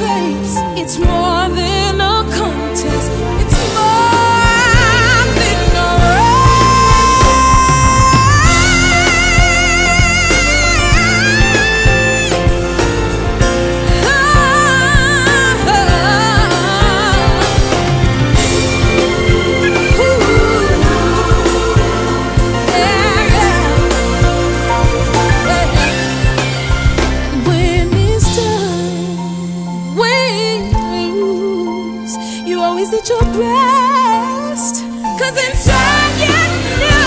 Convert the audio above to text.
face, it's more than You always did your best Cause inside you knew